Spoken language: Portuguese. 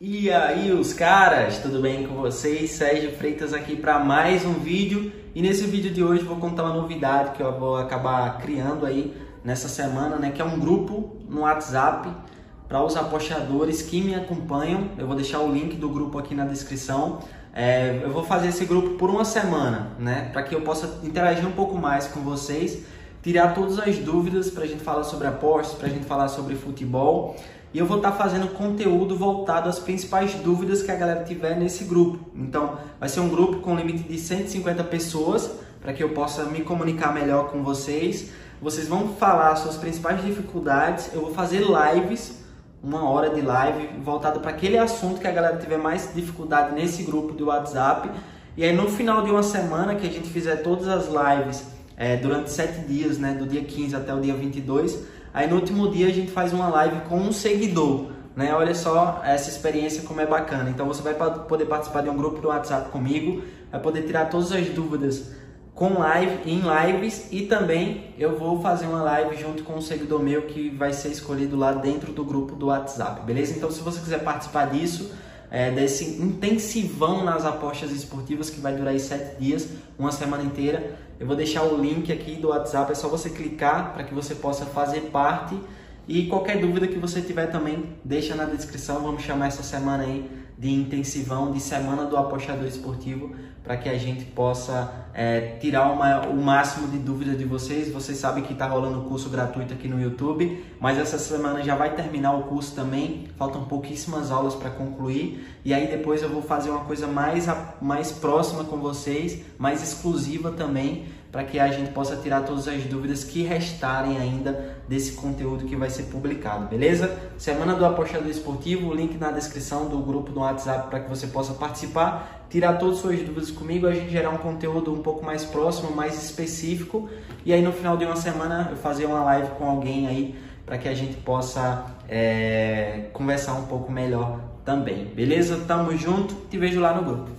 E aí os caras, tudo bem com vocês? Sérgio Freitas aqui para mais um vídeo e nesse vídeo de hoje vou contar uma novidade que eu vou acabar criando aí nessa semana, né? Que é um grupo no WhatsApp para os apostadores que me acompanham. Eu vou deixar o link do grupo aqui na descrição. É, eu vou fazer esse grupo por uma semana, né? Para que eu possa interagir um pouco mais com vocês, tirar todas as dúvidas para a gente falar sobre apostas, para a gente falar sobre futebol e eu vou estar tá fazendo conteúdo voltado às principais dúvidas que a galera tiver nesse grupo. Então, vai ser um grupo com limite de 150 pessoas para que eu possa me comunicar melhor com vocês. Vocês vão falar suas principais dificuldades. Eu vou fazer lives, uma hora de live voltada para aquele assunto que a galera tiver mais dificuldade nesse grupo do WhatsApp. E aí no final de uma semana que a gente fizer todas as lives é, durante sete dias, né, do dia 15 até o dia 22, Aí no último dia a gente faz uma live com um seguidor, né? Olha só essa experiência como é bacana. Então você vai poder participar de um grupo do WhatsApp comigo, vai poder tirar todas as dúvidas com live, em lives e também eu vou fazer uma live junto com um seguidor meu que vai ser escolhido lá dentro do grupo do WhatsApp, beleza? Então se você quiser participar disso, é, desse intensivão nas apostas esportivas que vai durar aí sete dias, uma semana inteira. Eu vou deixar o link aqui do WhatsApp, é só você clicar para que você possa fazer parte. E qualquer dúvida que você tiver também, deixa na descrição. Vamos chamar essa semana aí de intensivão, de semana do apostador esportivo, para que a gente possa é, tirar uma, o máximo de dúvidas de vocês. Vocês sabem que está rolando o curso gratuito aqui no YouTube, mas essa semana já vai terminar o curso também. Faltam pouquíssimas aulas para concluir e aí depois eu vou fazer uma coisa mais, mais próxima com vocês, mais exclusiva também para que a gente possa tirar todas as dúvidas que restarem ainda desse conteúdo que vai ser publicado, beleza? Semana do Apostador Esportivo, link na descrição do grupo do WhatsApp para que você possa participar, tirar todas as suas dúvidas comigo, a gente gerar um conteúdo um pouco mais próximo, mais específico, e aí no final de uma semana eu fazer uma live com alguém aí para que a gente possa é, conversar um pouco melhor também, beleza? Tamo junto, te vejo lá no grupo.